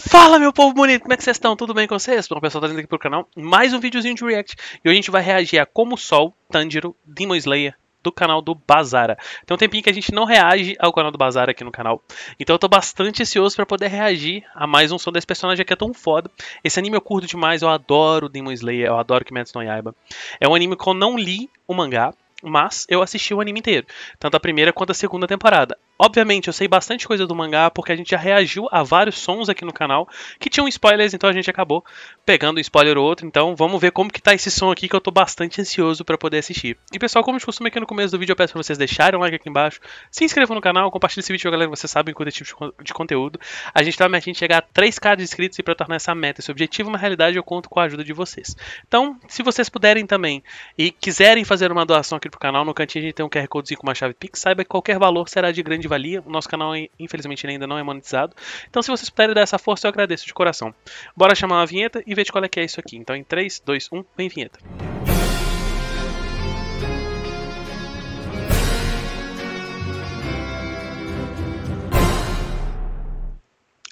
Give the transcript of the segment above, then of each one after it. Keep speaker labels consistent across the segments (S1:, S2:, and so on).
S1: Fala meu povo bonito, como é que vocês estão? Tudo bem com vocês? Bom, pessoal, trazendo aqui pro canal mais um videozinho de react e hoje a gente vai reagir a Como Sol, Tanjiro, Demon Slayer do canal do Bazara. Tem um tempinho que a gente não reage ao canal do Bazara aqui no canal, então eu tô bastante ansioso pra poder reagir a mais um som desse personagem que é tão foda. Esse anime eu curto demais, eu adoro Demon Slayer, eu adoro Kimetsu no Yaiba. É um anime que eu não li o mangá, mas eu assisti o anime inteiro, tanto a primeira quanto a segunda temporada. Obviamente, eu sei bastante coisa do mangá porque a gente já reagiu a vários sons aqui no canal que tinham spoilers, então a gente acabou pegando um spoiler ou outro. Então, vamos ver como que tá esse som aqui que eu tô bastante ansioso para poder assistir. E pessoal, como de costume aqui no começo do vídeo, eu peço pra vocês deixarem um like aqui embaixo, se inscrevam no canal, compartilhem esse vídeo com a galera vocês sabem curte esse tipo de conteúdo. A gente tá a gente chegar a 3k de inscritos e para tornar essa meta, esse objetivo uma realidade, eu conto com a ajuda de vocês. Então, se vocês puderem também e quiserem fazer uma doação aqui pro canal, no cantinho a gente tem um QR Code com uma chave Pix, saiba que qualquer valor será de grande valia. O nosso canal, infelizmente, ainda não é monetizado. Então, se vocês puderem dar essa força, eu agradeço de coração. Bora chamar uma vinheta e ver de qual é que é isso aqui. Então, em 3, 2, 1, vem vinheta.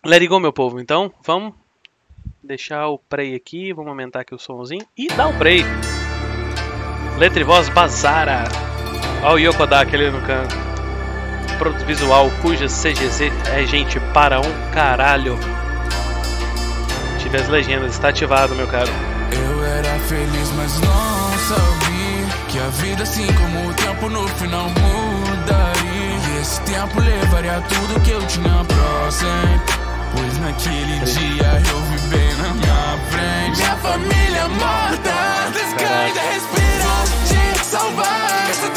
S1: Let it go, meu povo. Então, vamos deixar o play aqui. Vamos aumentar aqui o somzinho e dar o play. Letra e voz Bazara. Olha o Yokodaki ali no canto. Produto visual cuja CGZ é gente para um caralho. Tive as legendas, está ativado, meu caro.
S2: Eu era feliz, mas não sabia que a vida, assim como o tempo, no final mudaria. E esse tempo levaria tudo que eu tinha pra sempre. Pois naquele dia eu vi bem na minha frente. Minha família morta, descaída, respirar, te salvar. Essa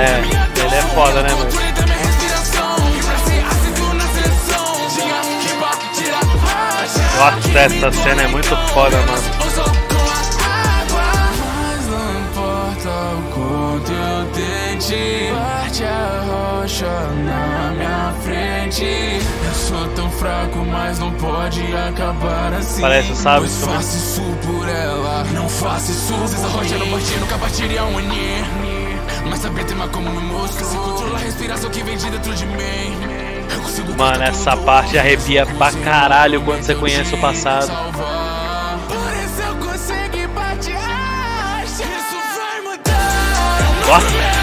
S2: É,
S1: ele é foda, né, mano? Nossa, essa cena é muito foda, mano.
S2: Usou com a água. Mas não importa o quanto eu tente. Bate a rocha na minha frente. Eu sou tão fraco, mas não pode acabar assim.
S1: Parece, sabe,
S2: Pois
S1: é?
S2: faço isso por ela. Não faço isso por Essa rocha não bati, Mas saber tema como me mostro. Se controla a respiração que vem de dentro de mim. Eu consigo
S1: Mano, essa parte arrepia pra caralho quando você conhece o passado.
S2: Por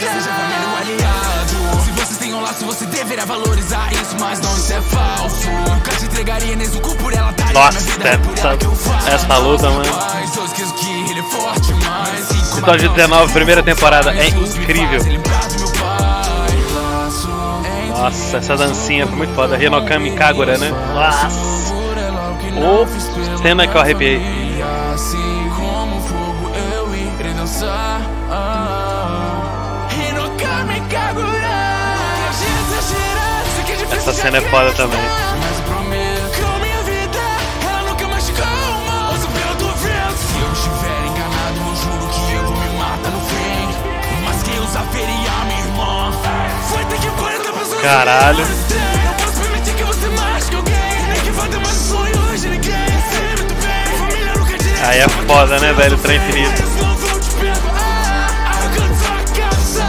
S2: Seja família ou aliado Se vocês têm um laço você deverá valorizar isso Mas não, isso é falso ele é forte, mas
S1: Episódio 19, primeira temporada, é incrível. Nossa, essa dancinha foi muito foda. Hinokami Kagura, né? Nossa! Ô, cena que eu arrepiei. Essa cena é foda também.
S2: Arrancando sua cabeça.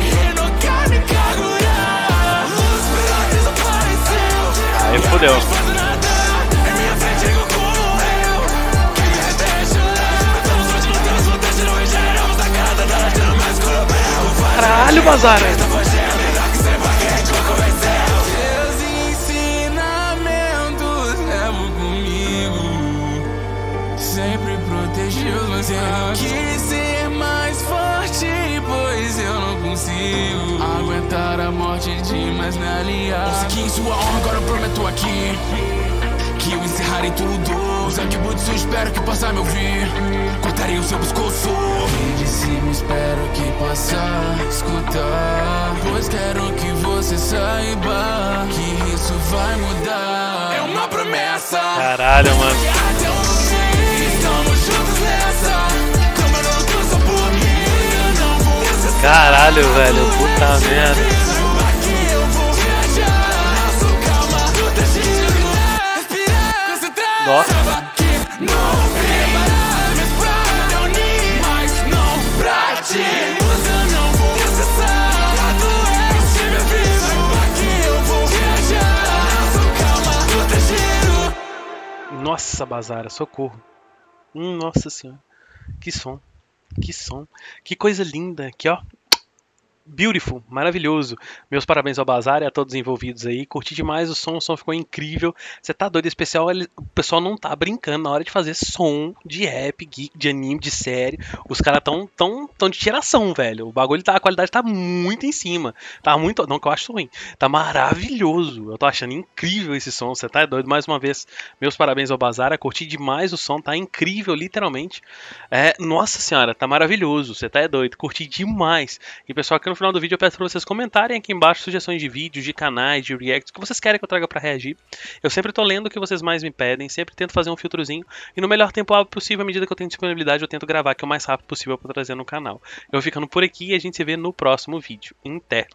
S2: Hinokami Kagura. Os piratas desapareceu.
S1: Aí fodeu.
S2: Faz nada. Que ser mais forte, pois eu não consigo aguentar a morte de mais me aliar. Consegui em sua honra, agora eu prometo aqui que eu encerrarei tudo. Os arquibutes eu espero que possa me ouvir. Cortarei o seu pescoço. E de cima espero que possa escutar. Pois quero que você saiba que isso vai mudar. É uma promessa.
S1: Caralho, mano.
S2: Vou viajar. Sou calma, protegido.
S1: Nossa, Bazara, socorro. Hum, nossa senhora. Que som. Que som. Que coisa linda. Aqui, ó. Beautiful, maravilhoso. Meus parabéns ao Bazar e a todos os envolvidos aí. Curti demais o som, o som ficou incrível. Você tá doido, especial, ele- o pessoal não tá brincando na hora de fazer som de rap, geek, de anime, de série. Os caras tão, tão, tão de tiração, velho. O bagulho tá, a qualidade tá muito em cima. Tá muito, não que eu acho ruim. Tá maravilhoso. Eu tô achando incrível esse som, você tá doido. Mais uma vez, meus parabéns ao Bazar. Curti demais o som, tá incrível, literalmente. É, nossa senhora, tá maravilhoso. Você tá doido. Curti demais. E pessoal, aqui no final do vídeo eu peço pra vocês comentarem aqui embaixo sugestões de vídeos, de canais, de reacts, que vocês querem que eu traga pra reagir. Eu sempre tô lendo o que vocês mais me pedem, sempre tento fazer um filtrozinho e no melhor tempo possível, à medida que eu tenho disponibilidade, eu tento gravar que é o mais rápido possível pra trazer no canal. Eu vou ficando por aqui e a gente se vê no próximo vídeo. Até!